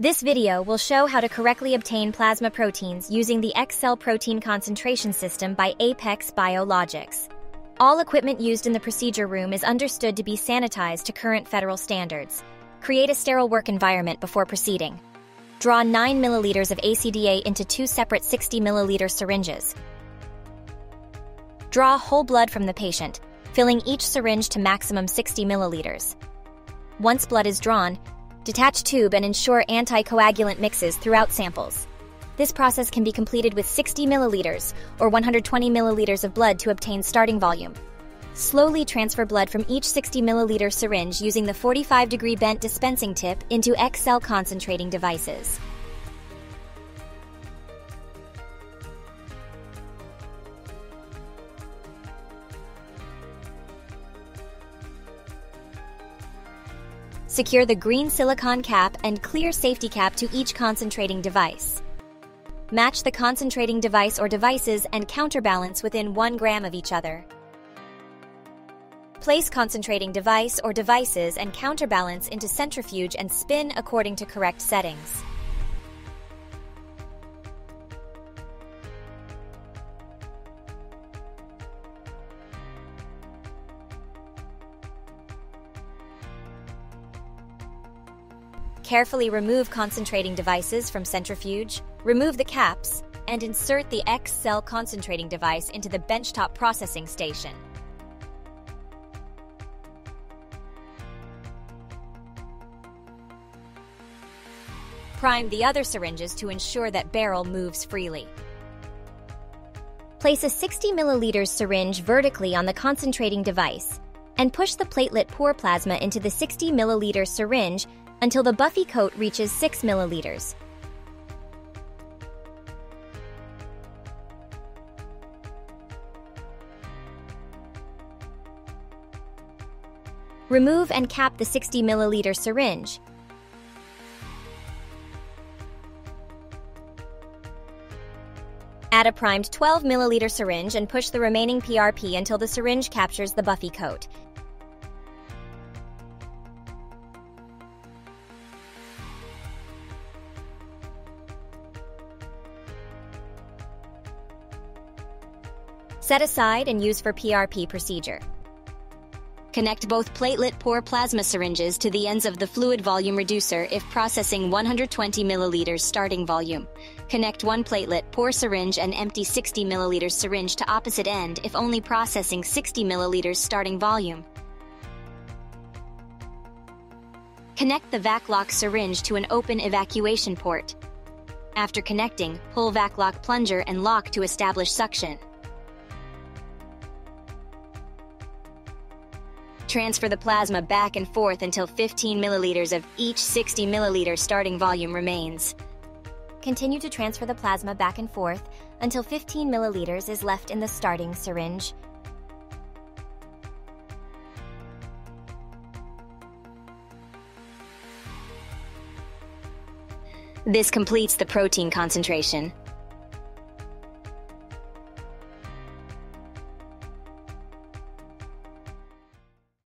This video will show how to correctly obtain plasma proteins using the XCELL Protein Concentration System by APEX Biologix. All equipment used in the procedure room is understood to be sanitized to current federal standards. Create a sterile work environment before proceeding. Draw 9 milliliters of ACDA into two separate 60 milliliter syringes. Draw whole blood from the patient, filling each syringe to maximum 60 milliliters. Once blood is drawn, detach tube and ensure anticoagulant mixes throughout samples. This process can be completed with 60 milliliters or 120 milliliters of blood to obtain starting volume. Slowly transfer blood from each 60 milliliter syringe using the 45 degree bent dispensing tip into XCELL concentrating devices. Secure the green silicone cap and clear safety cap to each concentrating device. Match the concentrating device or devices and counterbalance within 1 gram of each other. Place concentrating device or devices and counterbalance into centrifuge and spin according to correct settings. Carefully remove concentrating devices from centrifuge, remove the caps, and insert the XCELL concentrating device into the benchtop processing station. Prime the other syringes to ensure that barrel moves freely. Place a 60 milliliters syringe vertically on the concentrating device and push the platelet poor plasma into the 60 milliliter syringe until the buffy coat reaches 6 milliliters. Remove and cap the 60 milliliter syringe. Add a primed 12 milliliter syringe and push the remaining PRP until the syringe captures the buffy coat. Set aside and use for PRP procedure. Connect both platelet poor plasma syringes to the ends of the fluid volume reducer if processing 120 milliliters starting volume. Connect one platelet pour syringe and empty 60 milliliters syringe to opposite end if only processing 60 milliliters starting volume. Connect the VacLok syringe to an open evacuation port. After connecting, pull VacLok plunger and lock to establish suction. Transfer the plasma back and forth until 15 milliliters of each 60 milliliter starting volume remains. Continue to transfer the plasma back and forth until 15 milliliters is left in the starting syringe. This completes the protein concentration.